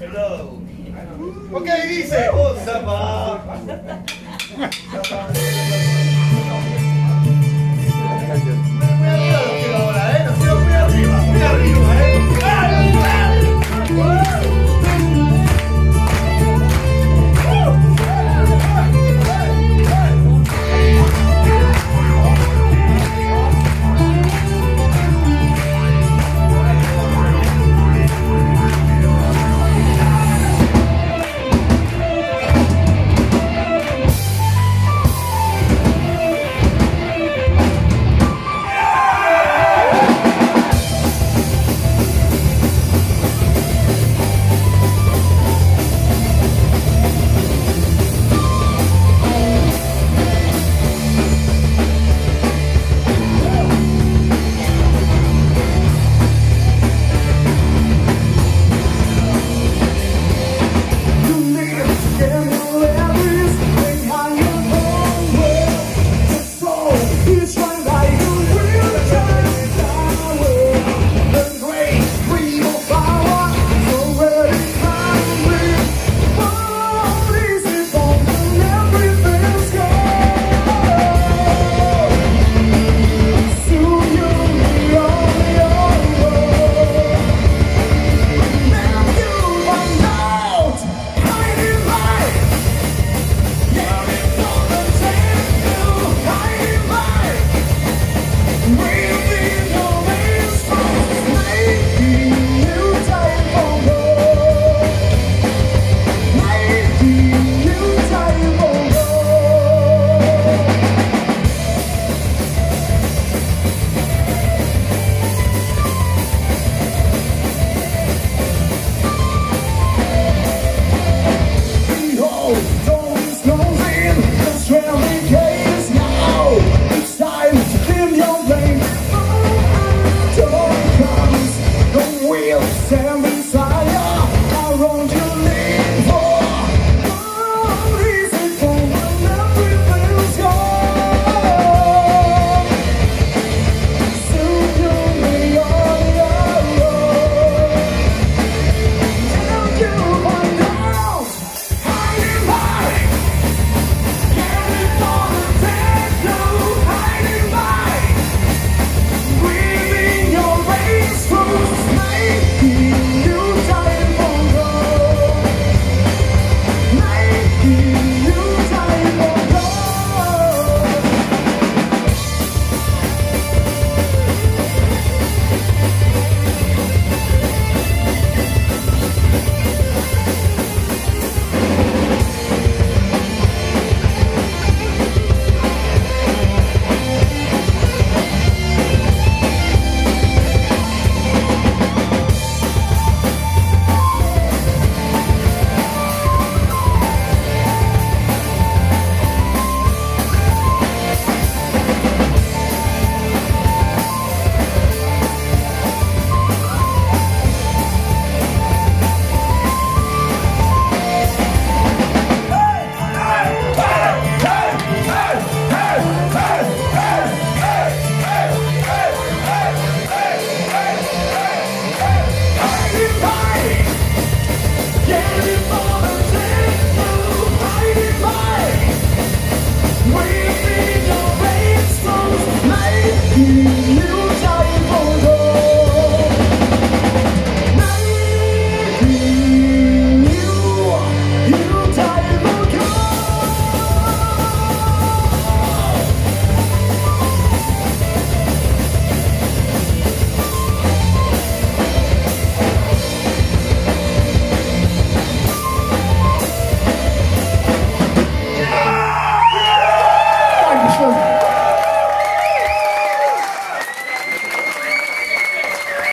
Hello. Ok, dice, oh, tell